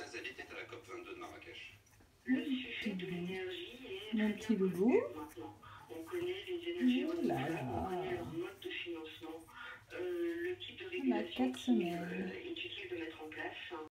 française, elle était à la COP22 de Marrakech. Le sujet de l'énergie est Mon petit bien loulou. On connaît les énergies renouvelables, on connaît leur oh mode de financement, euh, le type de a régulation quatre qui euh, semaines. euh, est utile.